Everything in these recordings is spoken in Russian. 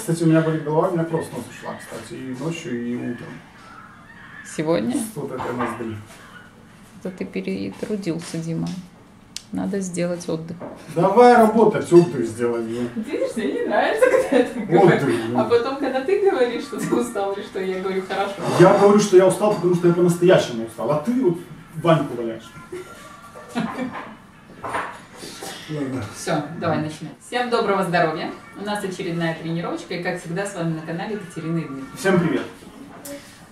Кстати, у меня болит голова, у меня кровь с носа шла, кстати, и ночью, и утром. Сегодня? Вот этой ноздри. Это ты перетрудился, Дима. Надо сделать отдых. Давай работать, отдых сделай. ну. Видишь, мне не нравится, когда я так говорю. Отдых. А ну. потом, когда ты говоришь, что ты устал, или что я говорю хорошо. Я говорю, что я устал, потому что я по-настоящему устал, а ты вот Ваньку валяешь. Ладно. Все, давай начинать. Всем доброго здоровья. У нас очередная тренировочка, и как всегда с вами на канале Екатерина Дмитриевна. Всем привет.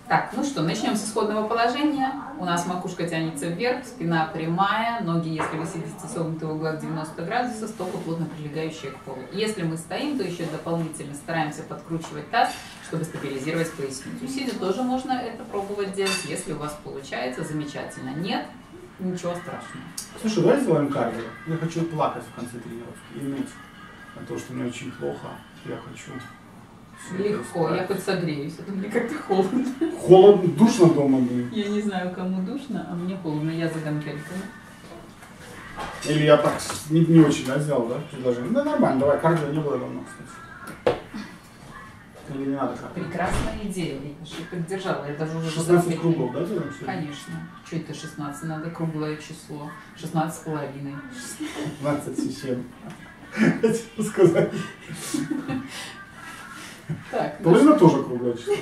Так, ну что, начнем с исходного положения. У нас макушка тянется вверх, спина прямая, ноги, если вы сидите согнуты в углах 90 градусов, стопы плотно прилегающие к полу. Если мы стоим, то еще дополнительно стараемся подкручивать таз, чтобы стабилизировать поясницу. Сидя тоже можно это пробовать делать, если у вас получается, замечательно. Нет, ничего страшного. Слушай, давай сделаем кардио. Я хочу плакать в конце тренировки и ныть от того, что мне очень плохо. Я хочу... Легко, я хоть согреюсь, а то мне как-то холодно. Холодно, душно дома, блин. Я не знаю, кому душно, а мне холодно, я за гантельками. Или я так не, не очень, да, сделал, да, предложение? Да нормально, давай, кардио не было давно, кстати. Или не надо кардио? Прекрасная идея, я поддержала, я даже уже 16 запретила. кругов, да, делаем сегодня? Конечно. Что это 16? Надо круглое число. 16 с половиной. 15 и 7. Хотел сказать. Так, ну Половина тоже круглое число.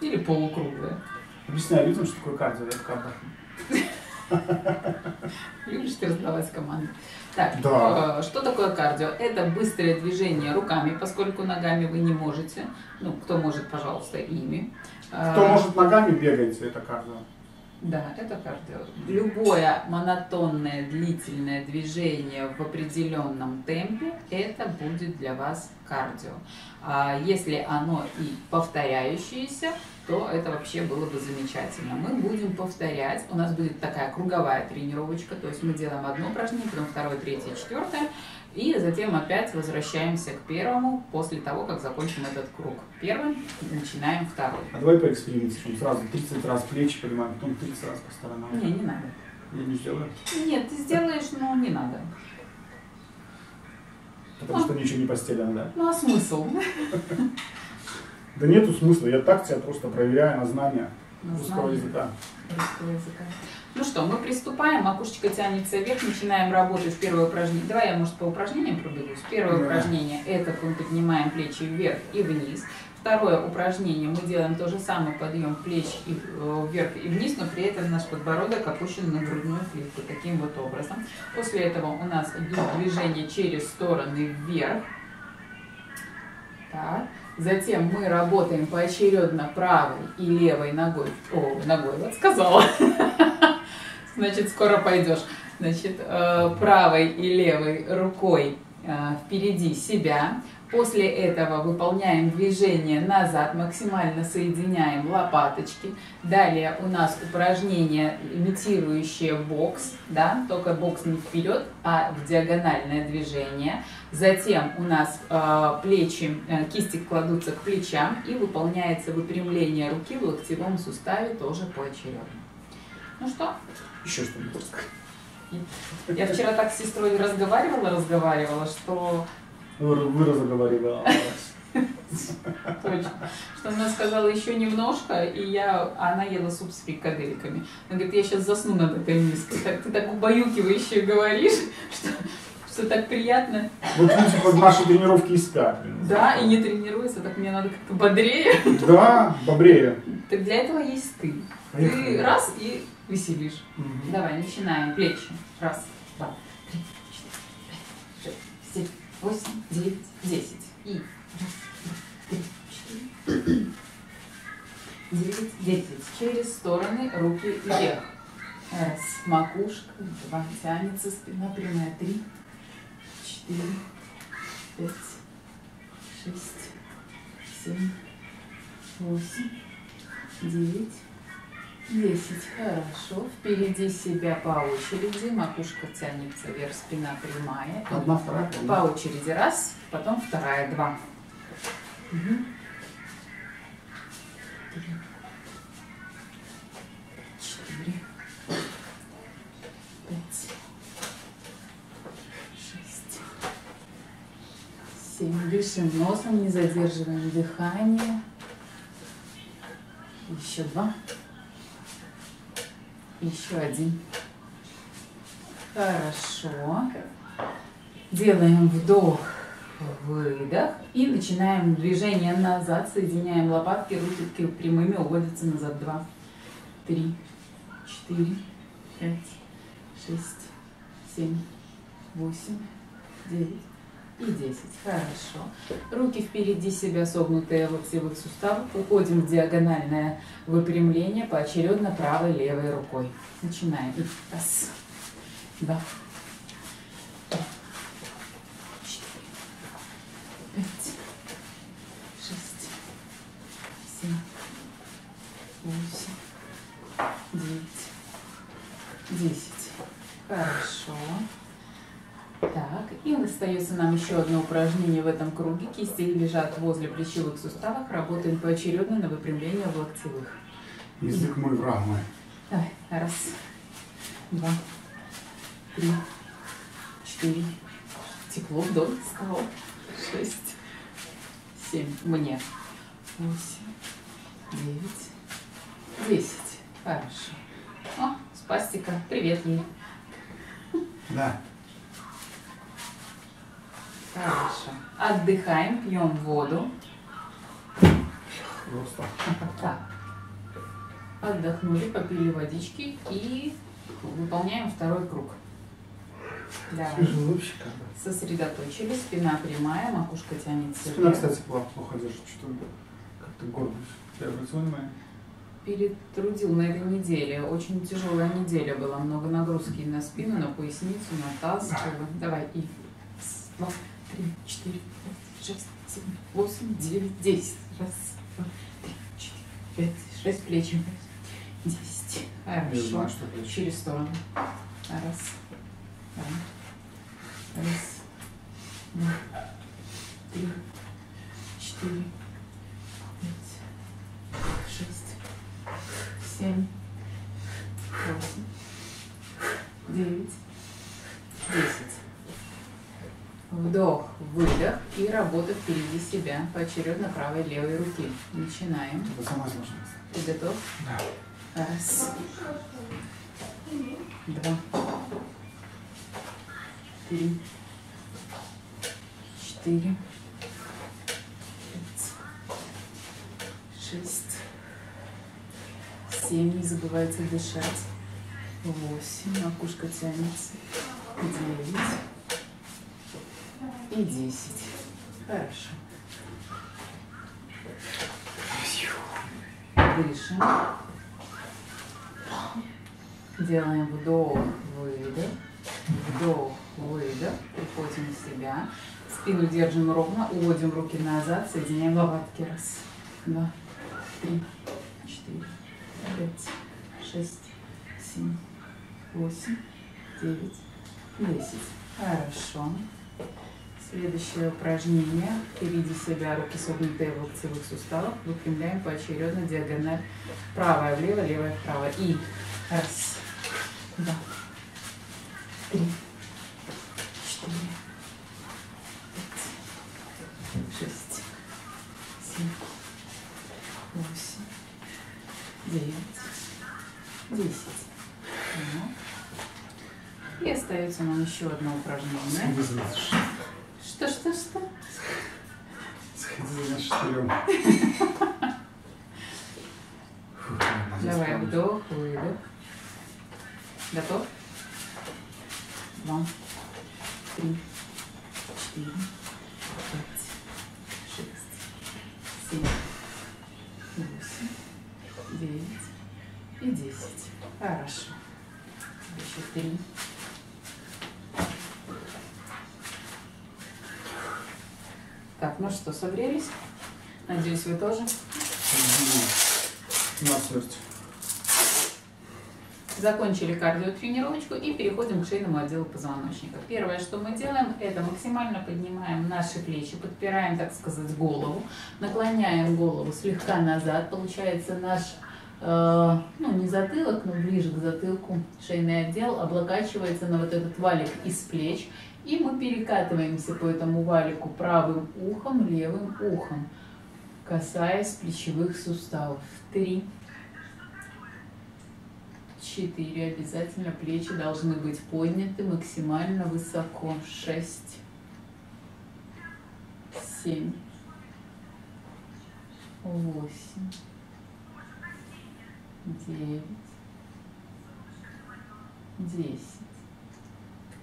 или полукруглое. Объясняю людям, что такое кардио, я в Любишь ты раздавать команды. Так, Да. э, что такое кардио? Это быстрое движение руками, поскольку ногами вы не можете. Ну, кто может, пожалуйста, ими. Кто Э, может ногами бегать, это кардио. Да, это кардио. Любое монотонное длительное движение в определенном темпе, это будет для вас кардио. А если оно и повторяющееся, то это вообще было бы замечательно. Мы будем повторять. У нас будет такая круговая тренировочка, то есть мы делаем одно упражнение, потом второе, третье, четвертое, и затем опять возвращаемся к первому после того, как закончим этот круг. Первым начинаем второй. А давай поэкспериментируем. Сразу 30 раз плечи поднимаем, потом 30 раз по сторонам. Не, не надо. Я не сделаю, Нет, ты сделаешь, но не надо. потому что ничего не постелено, да? Ну а смысл? Да нету смысла, я так тебя просто проверяю на знания На русского языка. Русского языка. Ну что, мы приступаем, макушечка тянется вверх, начинаем работать первое упражнение. Давай я, может, по упражнениям пробегусь. Первое Да. упражнение – это мы поднимаем плечи вверх и вниз. Второе упражнение мы делаем то же самое, подъем плеч и, э, вверх и вниз, но при этом наш подбородок опущен на грудную клетку, таким вот образом. После этого у нас идут движения через стороны вверх. Так. Затем мы работаем поочередно правой и левой ногой. О, ногой, вот сказала. Значит, скоро пойдешь. Значит, э, правой и левой рукой э, впереди себя. После этого выполняем движение назад, максимально соединяем лопаточки. Далее у нас упражнение, имитирующее бокс, да, только бокс не вперед, а в диагональное движение. Затем у нас э, плечи, э, кисти кладутся к плечам и выполняется выпрямление руки в локтевом суставе тоже поочередно. Ну что, Еще что-нибудь я вчера так с сестрой разговаривала, разговаривала, что Вы, вы разговаривались. точно, что она сказала еще немножко, и я, а она ела суп с фрикадельками. Она говорит, я сейчас засну над этой миской. Так, ты так убаюкивающе говоришь, что, что так приятно. Вот люди под наши тренировки и спят. Да, и не тренируется, так мне надо как-то бодрее. Да, бобрее. Так для этого есть ты. Ты раз и веселишь. Мгм. Давай, начинаем. Плечи. Раз, два, 8, 9, 10. И 1, 2, 3, 4. 9, 10. Через стороны руки вверх. Раз. Макушка. Два. Тянется спина прямая. Три. Четыре. Пять. Шесть. Семь. Восемь. Девять. Десять. Хорошо. Впереди себя по очереди. Макушка тянется вверх, спина прямая. Одна, вторая, По очереди. Раз, потом вторая. Два. Три. Четыре. Пять. Шесть. Семь. Дышим носом, не задерживаем дыхание. Еще два. Еще один. Хорошо. Делаем вдох, выдох. И начинаем движение назад. Соединяем лопатки, руки прямыми, уводятся назад. Два, три, четыре, пять, шесть, семь, восемь, девять и десять. Хорошо. Руки впереди себя, согнутые в локтевых суставах. Уходим в диагональное выпрямление, поочередно правой левой рукой. Начинаем. И раз, два, четыре, пять, шесть, семь, восемь, девять, десять. Хорошо. Так, и остается нам еще одно упражнение в этом круге. Кисти лежат возле плечевых суставов. Работаем поочередно на выпрямление в локтевых. Язык мой, враг мой. Давай, раз, два, три, четыре. Тепло вдоль стало. Шесть, семь. Мне. Восемь, девять, десять. Хорошо. О, спастика. Привет ей. Да. Хорошо. Отдыхаем, пьем воду. Просто. Так. Отдохнули, попили водички и выполняем второй круг. Давай. Сосредоточились, спина прямая, макушка тянется Спина, вверх. кстати, плохо, плохо держит. Что-то как-то гордость. Ты обратил внимание? Перетрудил на этой неделе. Очень тяжелая неделя была. Много нагрузки на спину, на поясницу, на таз. Давай. И три, четыре, пять, шесть, семь, восемь, девять, десять. Раз, два, три, четыре, пять, шесть, плечи. Десять. Хорошо. Через сторону. Раз. Два. Раз. Два. Три. Четыре. Пять. Шесть. Семь. Восемь. Девять. Десять. Вдох, выдох и работа впереди себя, поочередно правой и левой руки. Начинаем. Ты готов? Да. Раз. Два. Три. Четыре. Пять. Шесть. Семь. Не забывайте дышать. Восемь. Макушка тянется. Девять. И десять. Хорошо. Дышим. Делаем вдох, выдох, вдох, выдох. Приходим в себя. Спину держим ровно, уводим руки назад, соединяем лопатки. Раз, два, три, четыре, пять, шесть, семь, восемь, девять, десять. Хорошо. Следующее упражнение. Впереди себя руки согнутые в локтевых суставах. Выпрямляем поочередно диагональ. Правая влево, левая вправо. И раз, два, три, четыре, пять, шесть, семь, восемь, девять, десять. Ну. И остается нам еще одно упражнение. Что, что, что? Сходи за штырем. Давай вдох, выдох. Готов? Два, три, четыре, пять, шесть, семь, восемь, девять и десять. Хорошо. Еще три. Так, ну что, согрелись? Вы тоже. На смерть. Закончили кардиотренировочку и переходим к шейному отделу позвоночника. Первое, что мы делаем, это максимально поднимаем наши плечи, подпираем, так сказать, голову, наклоняем голову слегка назад. Получается, наш э, ну не затылок, но ближе к затылку, шейный отдел облокачивается на вот этот валик из плеч. И мы перекатываемся по этому валику правым ухом, левым ухом, касаясь плечевых суставов. Три, четыре. Обязательно плечи должны быть подняты максимально высоко. Шесть, семь, восемь, девять, десять.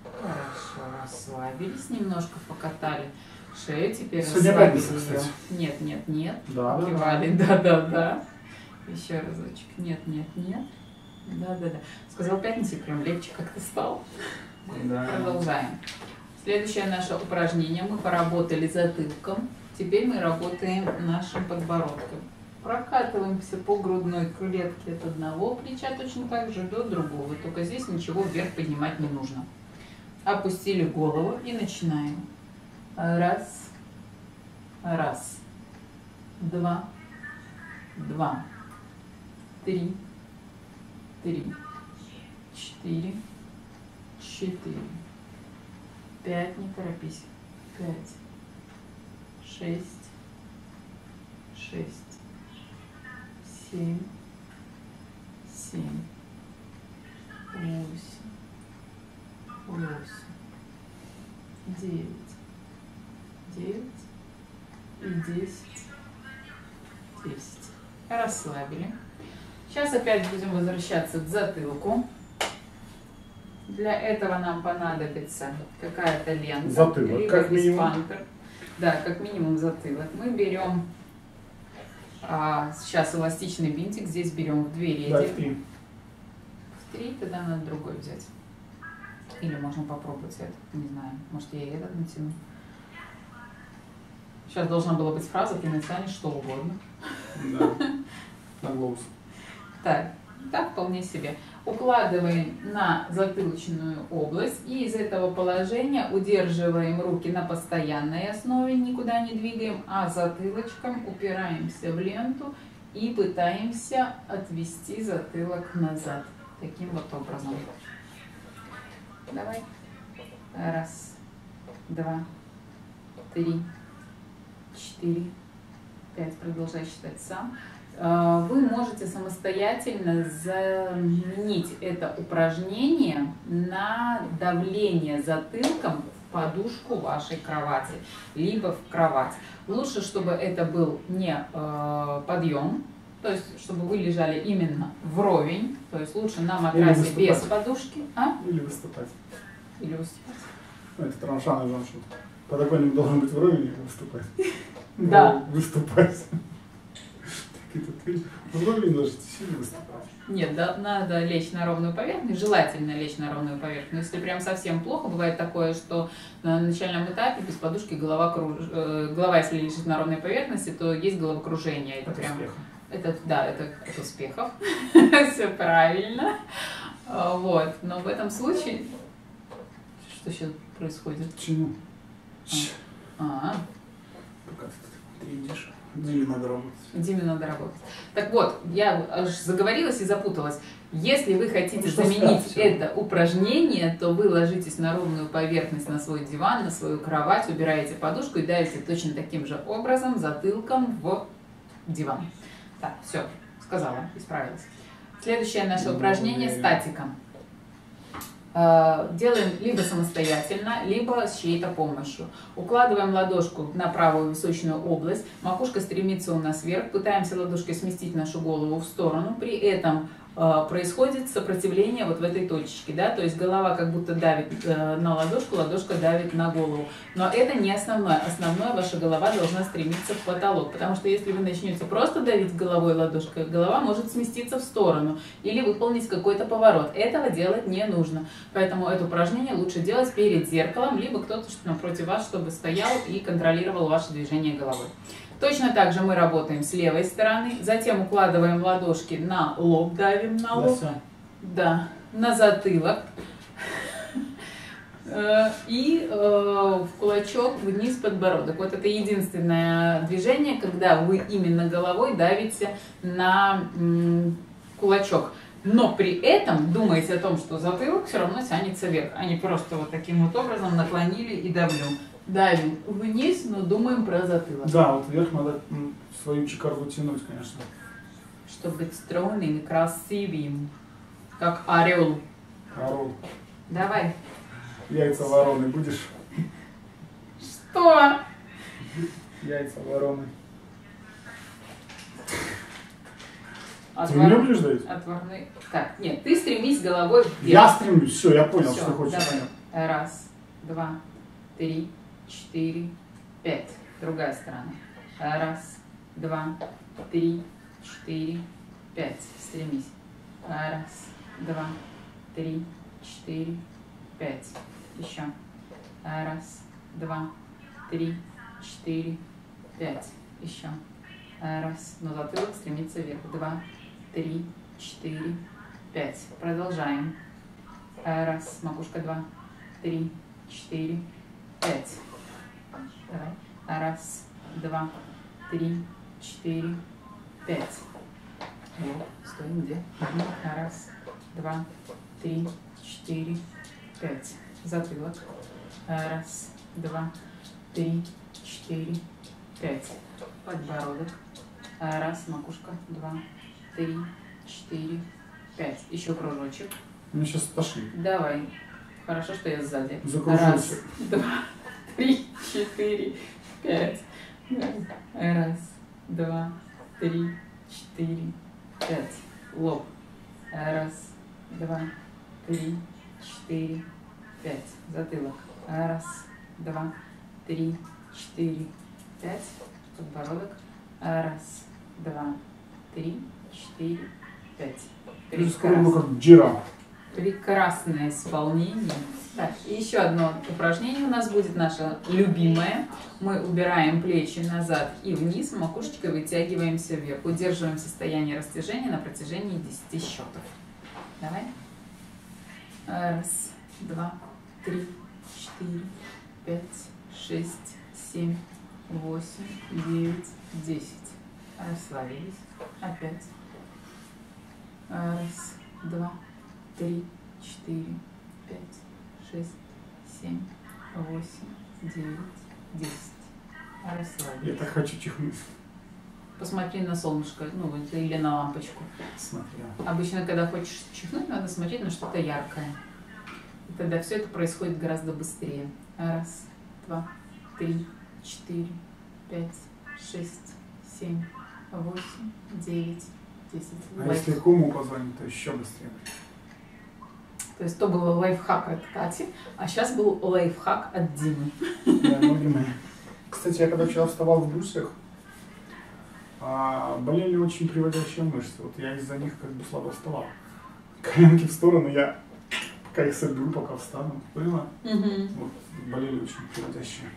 Хорошо, расслабились, немножко покатали шею, теперь Сегодня пятница, кстати. Нет, нет, нет. Да, да, Кивали, да, да, да. Еще разочек. Нет, нет, нет. Да, да, да. Сказал пятница, и прям легче как-то стал. Да. Продолжаем. Следующее наше упражнение. Мы поработали затылком. Теперь мы работаем нашим подбородком. Прокатываемся по грудной клетке от одного плеча точно так же до другого. Только здесь ничего вверх поднимать не нужно. Опустили голову и начинаем. Раз, раз, два, два, три, три, четыре, четыре, пять, не торопись, пять, шесть, шесть, семь, семь, восемь, восемь, девять, девять и десять, десять. Расслабили. Сейчас опять будем возвращаться к затылку. Для этого нам понадобится какая-то лента. Затылок, либо как минимум. Да, как минимум затылок. Мы берем а, сейчас эластичный бинтик. Здесь берем в две Да, реди. в три. В три, тогда надо другой взять. Или можно попробовать этот, не знаю. Может, я и этот натяну. Сейчас должна была быть фраза, ты натянешь что угодно. Да. На глобус. Так, так вполне себе. Укладываем на затылочную область и из этого положения удерживаем руки на постоянной основе, никуда не двигаем, а затылочком упираемся в ленту и пытаемся отвести затылок назад. Таким вот образом. Давай. Раз, два, три, четыре, пять. Продолжай считать сам. А, Вы можете самостоятельно заменить это упражнение на давление затылком в подушку вашей кровати, либо в кровать. Лучше, чтобы это был не э, подъем, то есть чтобы вы лежали именно вровень, то есть лучше на матрасе без подушки, а? Или выступать. Или выступать. Ну, Это траншан и жаншут. Подоконник должен быть вровень и выступать. Да. Ну, Выступать. Так это ты вровень ложитесь или выступать. Нет, да, надо лечь на ровную поверхность, желательно лечь на ровную поверхность. Если прям совсем плохо, бывает такое, что на начальном этапе без подушки голова, круж... э, голова если лежит на ровной поверхности, то есть головокружение. Это От прям, это, да, это от успехов. Все правильно. А, Вот, но в этом случае, что сейчас происходит? Чему? Ч. А, Тут трендишь. Диме надо работать. Диме надо работать. Так вот, я аж заговорилась и запуталась. Если вы хотите Ну, заменить скажете? это упражнение, то вы ложитесь на ровную поверхность, на свой диван, на свою кровать, убираете подушку и давите точно таким же образом затылком в диван. Так, все, сказала, исправилась. Следующее наше Ну, упражнение статика. Э, Делаем либо самостоятельно, либо с чьей-то помощью. Укладываем ладошку на правую височную область, макушка стремится у нас вверх, пытаемся ладошкой сместить нашу голову в сторону, при этом происходит сопротивление вот в этой точечке, да, то есть голова как будто давит э, на ладошку, ладошка давит на голову. Но это не основное. Основное ваша голова должна стремиться в потолок, потому что если вы начнете просто давить головой ладошкой, голова может сместиться в сторону или выполнить какой-то поворот. Этого делать не нужно. Поэтому это упражнение лучше делать перед зеркалом, либо кто-то напротив вас, чтобы стоял и контролировал ваше движение головой. Точно так же мы работаем с левой стороны, затем укладываем ладошки на лоб, давим на лоб, всё. да, на затылок. Э, И э, в кулачок вниз подбородок. Вот это единственное движение, когда вы именно головой давите на кулачок. Но при этом думаете о том, что затылок все равно тянется вверх, а не просто вот таким вот образом наклонили и давлю. Давим вниз, но думаем про затылок. Да, вот вверх надо свою чекарду тянуть, конечно. Чтобы быть стройным и красивым, как орел. Орел. Давай. Яйца вороны будешь? Что? Яйца вороны. Ты Отвор- меня будешь давить? Отварной. Так, нет, ты стремись головой вверх. Я стремлюсь, все, я понял, Всё, что ты хочешь. давай. Раз, два, три, четыре, пять. Другая сторона. Раз, два, три, четыре, пять. Стремись. Раз, два, три, четыре, пять. Еще. Раз, два, три, четыре, пять. Еще. Раз. Но затылок стремится вверх. Два, три, четыре, пять. Продолжаем. Раз, макушка два, три, четыре, пять. Давай. Раз, два, три, четыре, пять. Вот, стоим где? Раз, два, три, четыре, пять. Затылок. Раз, два, три, четыре, пять. Подбородок. Раз, макушка. Два, три, четыре, пять. Еще кружочек. Меня сейчас тошнит. Давай. Хорошо, что я сзади. Закружился. Раз, два, три, четыре, пять. Раз, два, три, четыре, пять. Лоб. Раз, два, три, четыре, пять. Затылок. Раз, два, три, четыре, пять. Подбородок. Раз, два, три, четыре, пять. Я скоро буду Прекрасно. как джираф. Прекрасное исполнение. Так, и еще одно упражнение у нас будет наше любимое. Мы убираем плечи назад и вниз, макушечкой вытягиваемся вверх. Удерживаем состояние растяжения на протяжении 10 счетов. Давай. Раз, два, три, четыре, пять, шесть, семь, восемь, девять, десять. Расслабились. Опять. Раз, два, три, четыре, пять, шесть, семь, восемь, девять, десять. Я Расслабились. так хочу чихнуть. Посмотри на солнышко, ну или на лампочку. Смотря. Обычно, когда хочешь чихнуть, надо смотреть на что-то яркое. И тогда все это происходит гораздо быстрее. Раз, два, три, четыре, пять, шесть, семь, восемь, девять, десять. А Лайф. если кому позвонить, то еще быстрее. То есть то был лайфхак от Кати, а сейчас был лайфхак от Димы. Да, ноги мои. Кстати, я когда вчера вставал в брусьях, а, болели очень приводящие мышцы. Вот я из-за них как бы слабо вставал. Коленки в сторону, я пока их соберу, пока встану. Поняла? Вот болели очень приводящие.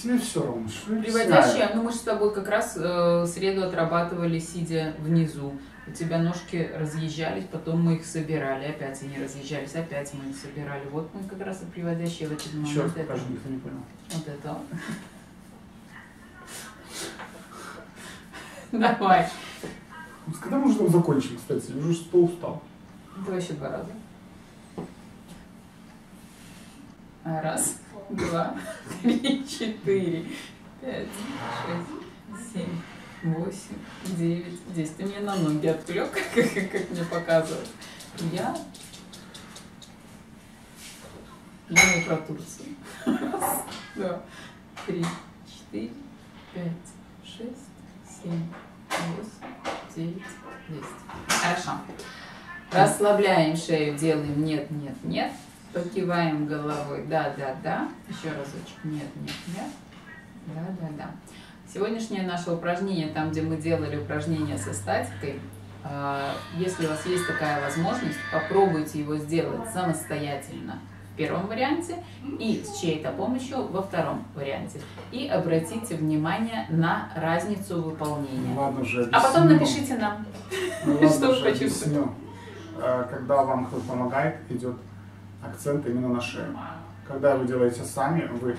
Тебе все равно, что я Приводящие, сяду. ну мы же с тобой как раз э, среду отрабатывали, сидя внизу. У тебя ножки разъезжались, потом мы их собирали, опять они разъезжались, опять мы их собирали. Вот мы как раз и приводящие в этот момент. Еще раз Это- никто не понял. Вот это. Давай. Когда мы уже там закончим, кстати? Я уже что устал. Давай еще два раза. Раз, два, три, четыре, пять, шесть, семь, восемь, девять, десять. Ты меня на ноги отвлек, как, как, мне показывают. Я... Не про Турцию. Раз, два, три, четыре, пять, шесть, семь, восемь, девять, десять. Хорошо. Расслабляем шею, делаем нет, нет, нет. Покиваем головой. Да, да, да. Еще разочек. Нет, нет, нет. Да, да, да. Сегодняшнее наше упражнение, там, где мы делали упражнение со статикой, а, если у вас есть такая возможность, попробуйте его сделать самостоятельно в первом варианте и с чьей-то помощью во втором варианте. И обратите внимание на разницу выполнения. Ладно же, А потом напишите нам. Ну, Что вы почувствовали? Э, Когда вам кто-то помогает, идет акцент именно на шею. Когда вы делаете сами, вы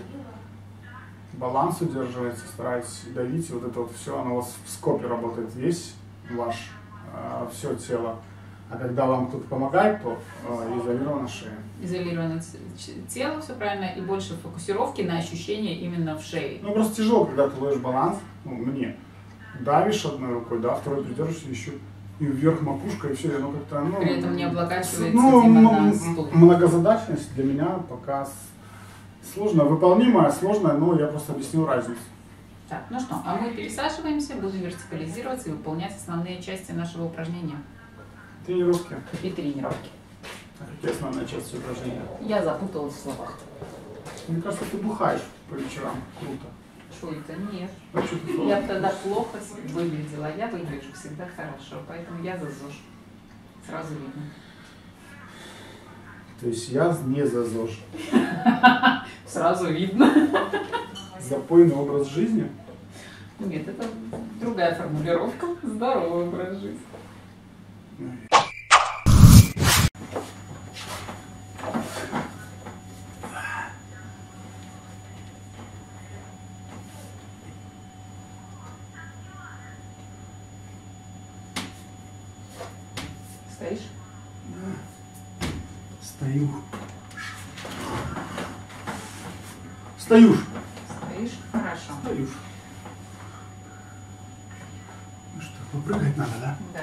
баланс удерживаете, стараетесь давить, и вот это вот все, оно у вас в скопе работает, весь ваш, все тело. А когда вам кто-то помогает, то э, изолирована шея. Изолировано тело, все правильно, и больше фокусировки на ощущения именно в шее. Ну просто тяжело, когда ты ловишь баланс, ну мне, давишь одной рукой, да, второй придерживаешь еще и вверх макушка, и все, и оно как-то, ну... При этом не облокачивается Ну, на стул. многозадачность для меня пока сложно, выполнимая, сложная, но я просто объяснил разницу. Так, ну что, а мы пересаживаемся, будем вертикализироваться и выполнять основные части нашего упражнения Тренировки. и тренировки. А какие основная часть упражнения? Я запуталась в словах. Мне кажется, ты бухаешь по вечерам. Круто. Это? Нет. Ты Я тогда плохо выглядела, а я выгляжу всегда хорошо, поэтому я за ЗОЖ. Сразу видно. То есть я не за ЗОЖ. Сразу видно. Запойный образ жизни. Нет, это другая формулировка. Здоровый образ жизни. Стоишь? Стою. Стою. Стоишь? Хорошо. Стою. Ну что, попрыгать надо, да? Да.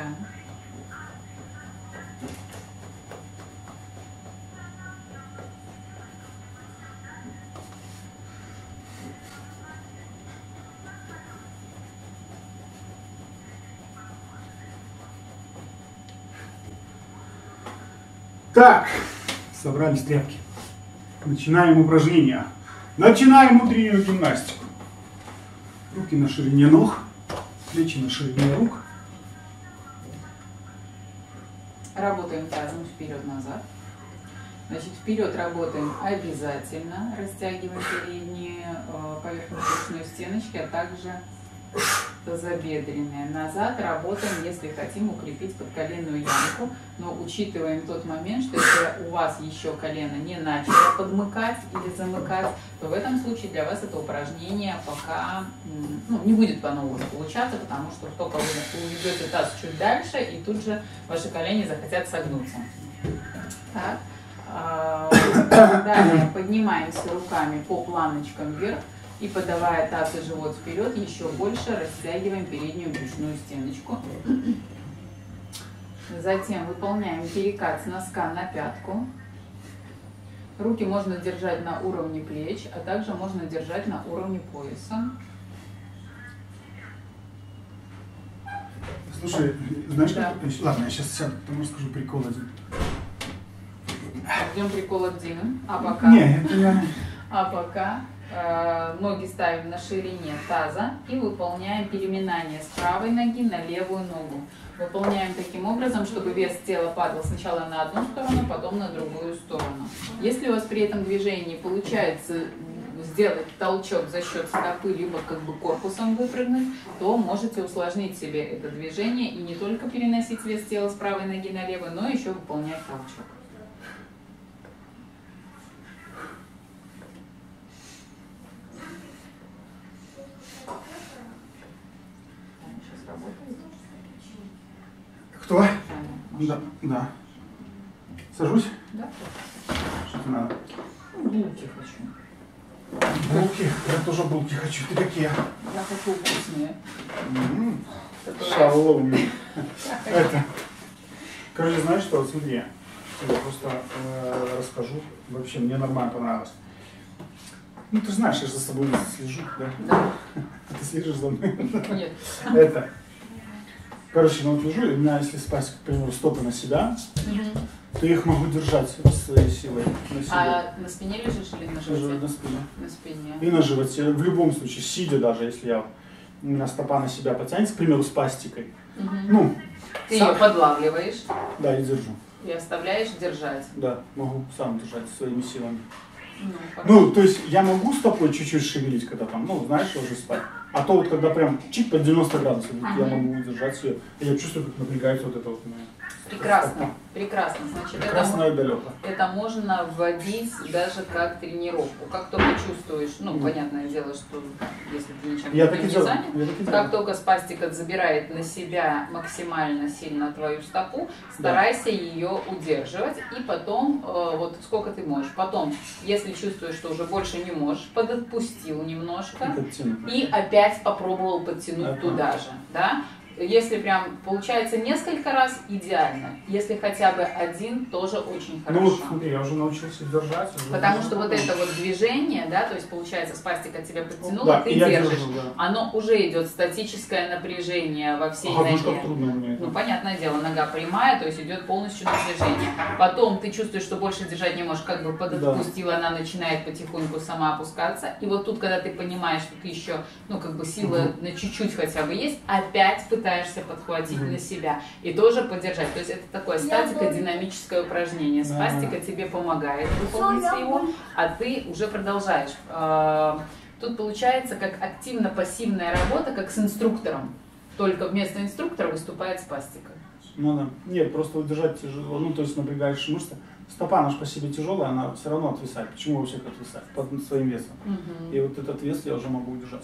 Так, собрались тряпки. Начинаем упражнения. Начинаем утреннюю гимнастику. Руки на ширине ног, плечи на ширине рук. Работаем тазом вперед-назад. Значит, вперед работаем обязательно, растягиваем передние э, поверхностные стеночки, а также тазобедренные. Назад работаем, если хотим укрепить подколенную ямку, но учитываем тот момент, что если у вас еще колено не начало подмыкать или замыкать, то в этом случае для вас это упражнение пока ну, не будет по новому получаться, потому что только вы уведете таз чуть дальше, и тут же ваши колени захотят согнуться. Так. А, Далее поднимаемся руками по планочкам вверх и подавая таз и живот вперед, еще больше растягиваем переднюю брюшную стеночку. Затем выполняем перекат с носка на пятку. Руки можно держать на уровне плеч, а также можно держать на уровне пояса. Слушай, знаешь, Да. как... Ладно, я сейчас сяду, потому что скажу прикол один. Ждем прикол один. А пока... Не, это я... А пока ноги ставим на ширине таза и выполняем переминание с правой ноги на левую ногу. Выполняем таким образом, чтобы вес тела падал сначала на одну сторону, потом на другую сторону. Если у вас при этом движении получается сделать толчок за счет стопы, либо как бы корпусом выпрыгнуть, то можете усложнить себе это движение и не только переносить вес тела с правой ноги на левую, но еще выполнять толчок. Сейчас работает. Кто? Правильно, Да, да. Сажусь? Да? Что тебе надо? Булки хочу. Булки. Я тоже булки хочу. Ты какие? Я хочу вкусные. Шаловни. Это. Короче, знаешь что? Вот Смотри, я просто э, расскажу. Вообще, мне нормально понравилось. Ну, ты знаешь, я же за собой слежу, да? Да. Ты следишь за мной. Нет. Это. Короче, ну вот лежу, у меня, если спать, к примеру, стопы на себя, то я их могу держать своей силой на себе. А на спине лежишь или на Лежу животе? на спине. На спине. И на животе. В любом случае, сидя даже, если я у меня стопа на себя потянется, к примеру, с пастикой. Мгм. Ну, Ты сам- ее подлавливаешь да, и держу. и оставляешь держать. Да, могу сам держать своими силами. Ну, Ну, то есть я могу стопой чуть-чуть шевелить, когда там, ну, знаешь, ложусь спать. А то вот когда прям чик под 90 градусов, я могу удержать ее. Я чувствую, как напрягается вот это вот моя Прекрасно, прекрасно. Значит, это, красное далеко. это можно вводить даже как тренировку. Как только чувствуешь, ну, Мгм. понятное дело, что если ты ничем Я не делаю. занят, Я Как делаю. только спастика забирает на себя максимально сильно твою стопу, старайся ее удерживать. И потом, э, вот сколько ты можешь. Потом, если чувствуешь, что уже больше не можешь, подотпустил немножко. И опять попробовал подтянуть Ага. туда же, да? Если прям получается несколько раз, идеально. Если хотя бы один, тоже очень Ну хорошо. вот смотри, я уже научился держать. уже Потому что вот это вот движение, да, то есть получается спастика тебя подтянула, Да, ты держишь. держу, да. Оно уже идет статическое напряжение во всей Ага, ну ноге. как трудно меня это. Ну, понятное дело, нога прямая, то есть идет полностью напряжение. Потом ты чувствуешь, что больше держать не можешь, как бы подотпустила, она начинает потихоньку сама опускаться. И вот тут, когда ты понимаешь, что ты еще, ну, как бы сила на чуть-чуть хотя бы есть, опять пытаешься подхватить Мгм. на себя и тоже поддержать. То есть это такое статико-динамическое упражнение. Спастика тебе помогает выполнить его, а ты уже продолжаешь. А, Тут получается как активно-пассивная работа, как с инструктором. Только вместо инструктора выступает спастика. Ну да. Нет, просто удержать тяжело. Ну, то есть напрягаешь мышцы. Стопа наша по себе тяжелая, она все равно отвисает. Почему вообще отвисает? Под своим весом. И вот этот вес я уже могу удержать.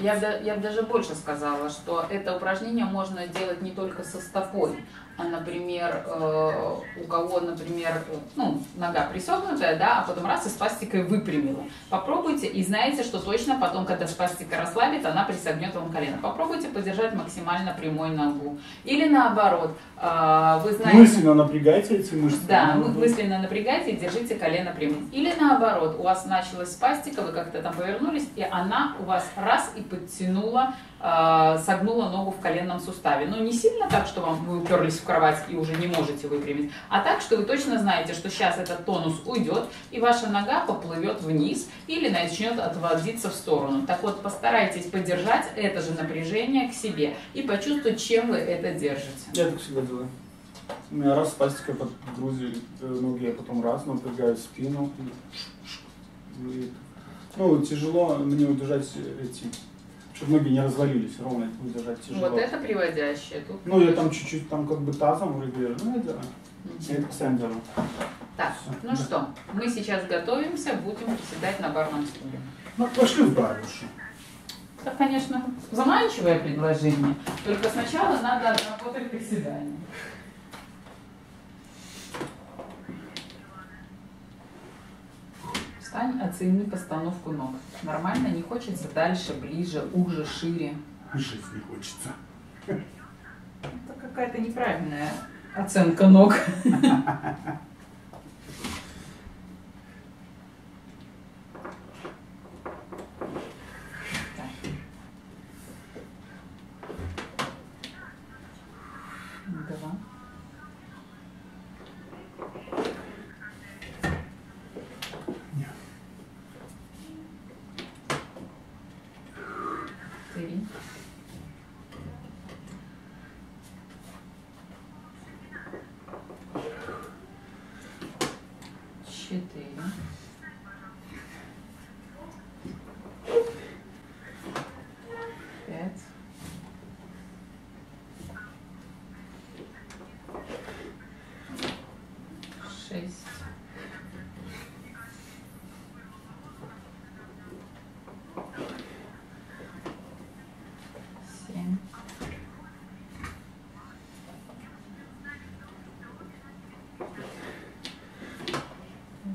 Я, я бы даже больше сказала, что это упражнение можно делать не только со стопой, а, например, э, у кого, например, ну, нога присогнутая, да, а потом раз и спастикой выпрямила. Попробуйте и знаете, что точно потом, когда спастика расслабит, она присогнет вам колено. Попробуйте подержать максимально прямой ногу. Или наоборот, э, вы знаете... Мысленно напрягайте эти мышцы. Да, вы мысленно напрягайте и держите колено прямым. Или наоборот, у вас началась спастика, вы как-то там повернулись, и она у вас раз и подтянула, согнула ногу в коленном суставе. Но не сильно так, что вам вы уперлись в кровать и уже не можете выпрямить, а так, что вы точно знаете, что сейчас этот тонус уйдет, и ваша нога поплывет вниз или начнет отводиться в сторону. Так вот, постарайтесь поддержать это же напряжение к себе и почувствовать, чем вы это держите. Я так всегда делаю. У меня раз спастика под грузью э, ноги, я потом раз напрягаю спину. Ну, тяжело мне удержать эти, чтобы ноги не развалились, ровно их удержать тяжело. Вот это приводящее. Тут Ну, я там чуть-чуть там как бы тазом регулирую, ну, я делаю. Я это постоянно делаю. Так, Всё. ну что, мы сейчас готовимся, будем приседать на барном стуле. Ну, пошли в бар лучше. Это, конечно, заманчивое предложение, только сначала надо отработать приседание. Встань, оцени постановку ног. Нормально, не хочется дальше, ближе, уже, шире. Жить не хочется. Это какая-то неправильная оценка ног. Так. Два. Три. Четыре. Пять. Шесть. Семь.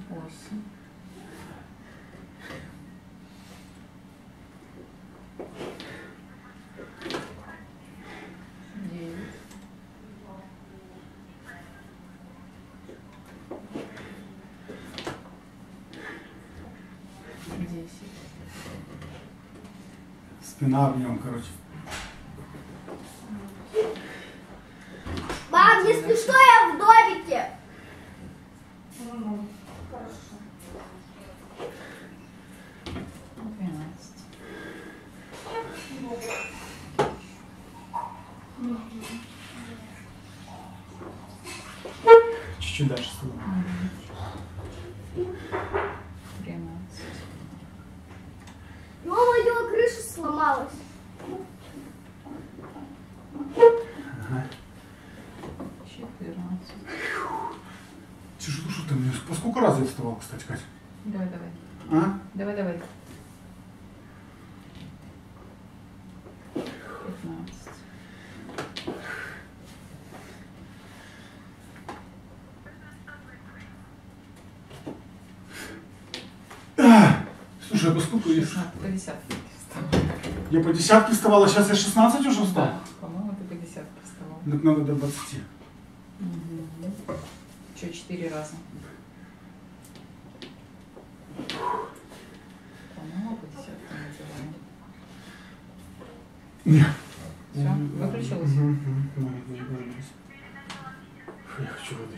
Восемь. Девять. Десять. Спина в нем, короче. Мам, если что, я в домике. Двенадцать. Чуть-чуть дальше стула. Тринадцать. Мама, у него крыша сломалась. Ага. 14. Тяжело что-то мне. По вставал, кстати, Катя? Давай, давай. А? Давай, давай. 15. Слушай, а по сколько я... 16. По десятке вставал. Я по десятке вставал, а сейчас я 16 уже встал? Да, по-моему, ты по десятке вставал. Так надо до 20. Че, четыре раза? По-моему, по десятке мы делаем. Нет. Все, выключилось? Угу, я хочу воды.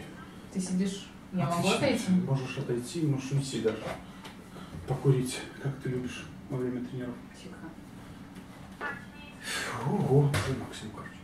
Ты сидишь, я могу Отлично. отойти? Можешь отойти, можешь уйти даже. Покурить, как ты любишь во время тренировки. Тихо. Ого, ты максимум, короче.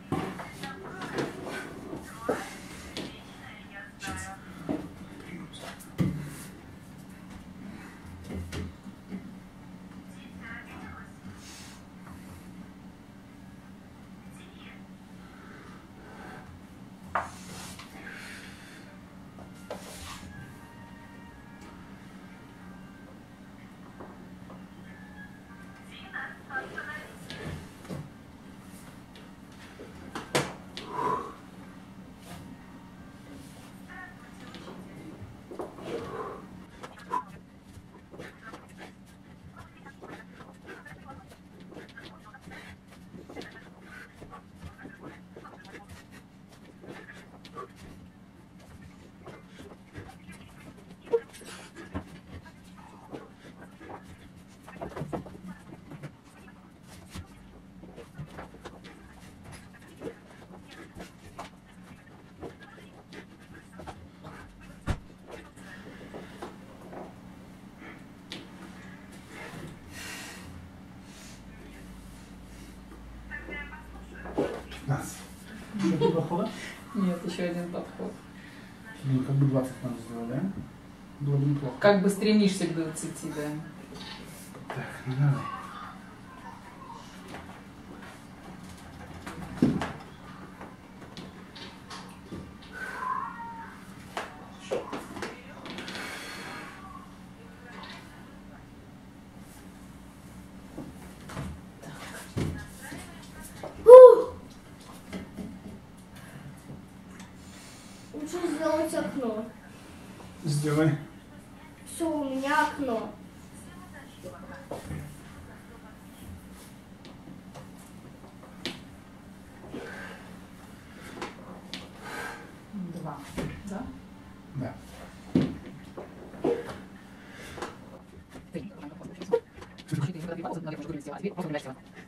15. Еще два хода? Нет, еще один подход. Ну, как бы 20 надо сделать, да? Было бы неплохо. Как бы стремишься к 20, да. Так, ну давай. encima. Así.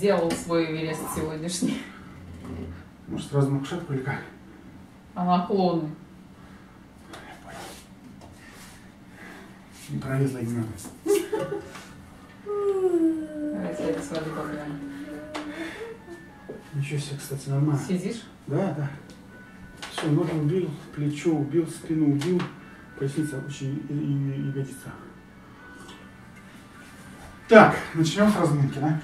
Сделал свой Эверест сегодняшний. Может, сразу на кушетку или как? А наклоны? Не пролезла не надо. Давайте я с воды побьем. Ничего себе, кстати, нормально. Сидишь? Да, да. Все, ноги убил, плечо убил, спину убил, поясница очень и, и- ягодица. Так, начнем с разминки, да?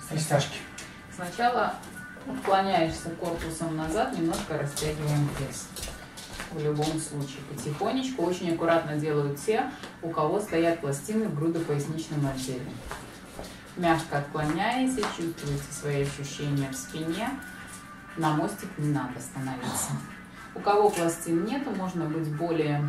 С растяжки. Сначала отклоняешься корпусом назад, немножко растягиваем пресс. В любом случае. Потихонечку, очень аккуратно делают те, у кого стоят пластины в грудопоясничном отделе. Мягко отклоняете, чувствуете свои ощущения в спине. На мостик не надо становиться. У кого пластин нету, можно быть более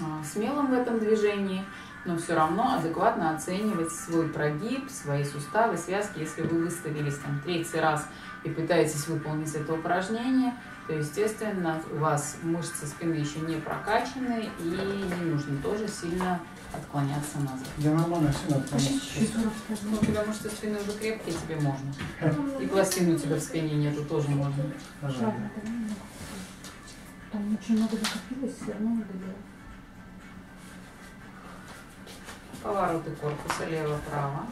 а, смелым в этом движении. Но все равно адекватно оценивать свой прогиб, свои суставы, связки. Если вы выставились там третий раз и пытаетесь выполнить это упражнение, то, естественно, у вас мышцы спины еще не прокачаны и не нужно тоже сильно отклоняться назад. Я нормально сильно Ну, потому что спины уже крепкие, тебе можно. И пластин у тебя в спине нету, тоже можно. Пожалуйста. Там очень много накопилось, все равно надо делать. Повороты корпуса лево-право.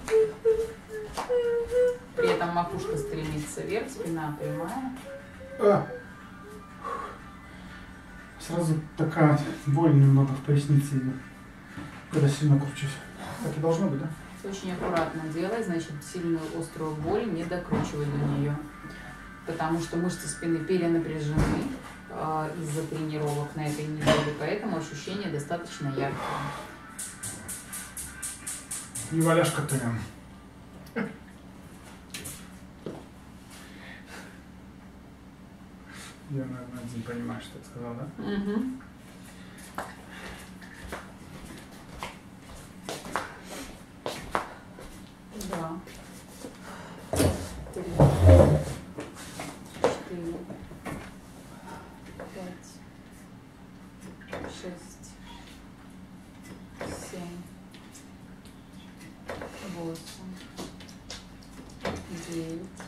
При этом макушка стремится вверх, спина прямая. А. Сразу такая боль немного в пояснице идет, когда сильно кручусь. Так и должно быть, да? Очень аккуратно делай, значит, сильную острую боль не докручивай до нее. Потому что мышцы спины перенапряжены э, из-за тренировок на этой неделе, поэтому ощущение достаточно яркое. Не валяшка ты. Я, наверное, один понимаю, что ты сказал, да? Мгм. Два. Три. Четыре. Пять. Шесть. Семь. Восемь. Девять.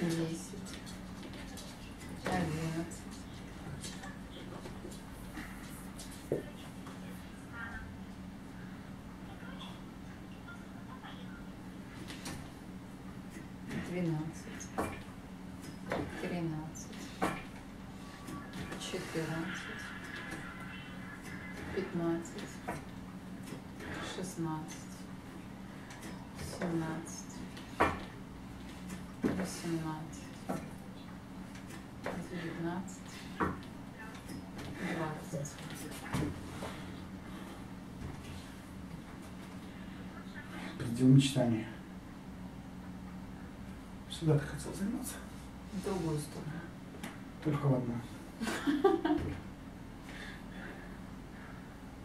Десять. Одиннадцать. Двенадцать. Тринадцать. Четырнадцать. Пятнадцать. Шестнадцать. Семнадцать. Восемнадцать. девятнадцать, двадцать. Предел мечтания. Сюда ты хотел заниматься? В другую сторону. Только в одну.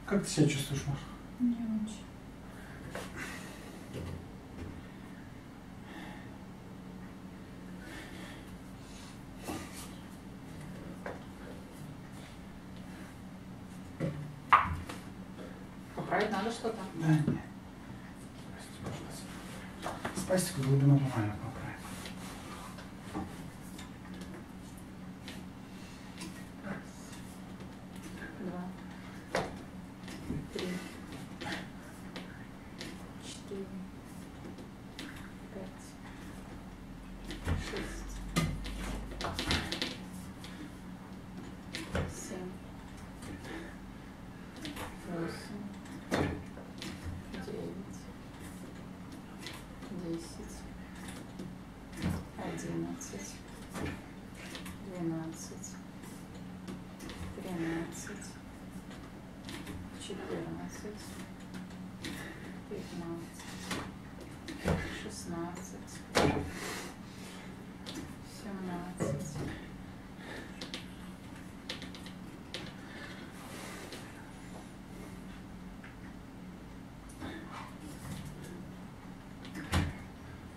Как ты себя чувствуешь, Маша? Не очень. Поправить надо что-то? Да, нет. Прости, пожалуйста. Спастику глубину нормально поправим. Два. Три. Четыре. Пять. Шесть. Семь. Восемь. Девять. Десять. Одиннадцать. Двенадцать. Тринадцать. Четырнадцать. Пятнадцать. Шестнадцать. Семнадцать.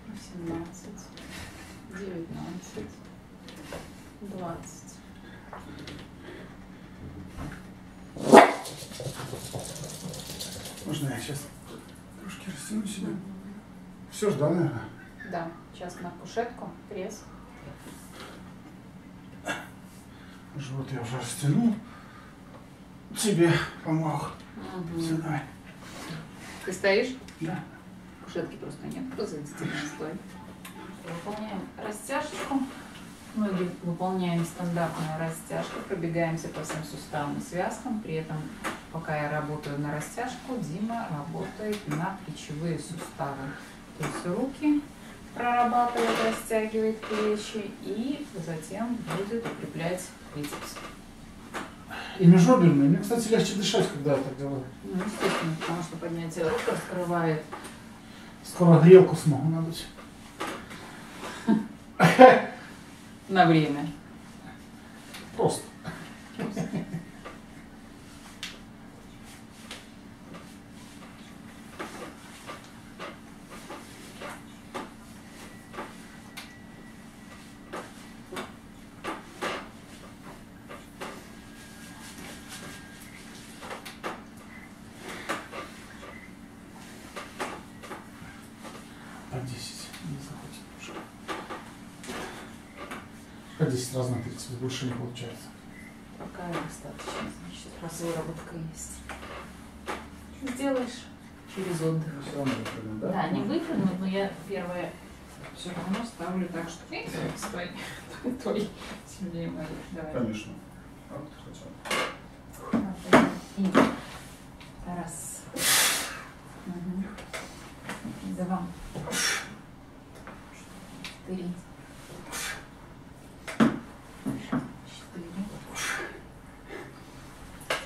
Восемнадцать. Девятнадцать. Двадцать. Можно я сейчас трошки растяну себя? Все ж, да, наверное? Да, сейчас на кушетку, пресс. Живот я уже растянул. Тебе помог. Все, давай. Ты стоишь? Да. Кушетки просто нет, просто действительно стой. Выполняем растяжку. Ноги выполняем стандартную растяжку, пробегаемся по всем суставам и связкам. При этом, пока я работаю на растяжку, Дима работает на плечевые суставы. То есть руки прорабатывает, растягивает плечи и затем будет укреплять бицепс. И межреберные. Мне, кстати, легче дышать, когда я так делаю. Ну, естественно, потому что поднятие рук раскрывает Скоро грелку смогу надуть. на время. Просто. как 10 раз на 30? Больше не получается. Пока достаточно, значит, раз выработка есть. Сделаешь через отдых. Все равно выпрыгнуть, Да, не выпрыгнут, но я первое все равно ставлю так, что ты стой, той сильнее моей. Давай. Конечно. Вот хотя бы. И раз. Мгм. Два. Три. Четыре.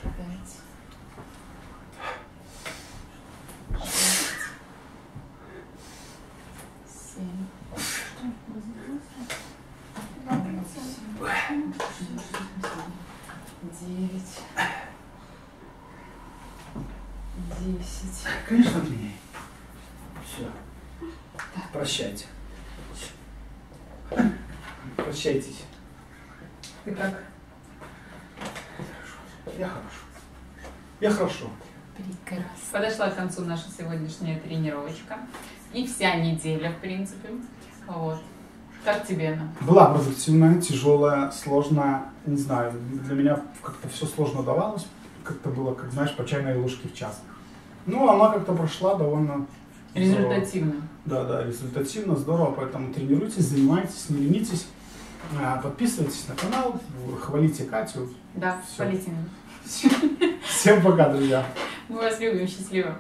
Пять. Шесть. Семь. Девять. Десять. Конечно, длиннее. Все. Прощайте. Прощайтесь. Ты как? Я хорошо. Я хорошо. Прекрасно. Подошла к концу наша сегодняшняя тренировочка. И вся неделя, в принципе. Вот. Как тебе она? Была продуктивная, тяжелая, сложная. Не знаю, для меня как-то все сложно давалось. Как-то было, как знаешь, по чайной ложке в час. Ну, она как-то прошла довольно здорово. Результативно. Да, да, результативно, здорово, поэтому тренируйтесь, занимайтесь, не ленитесь, А, подписывайтесь на канал, хвалите Катю. Да, Всё. полетим. Всем пока, друзья! Мы вас любим, счастливо.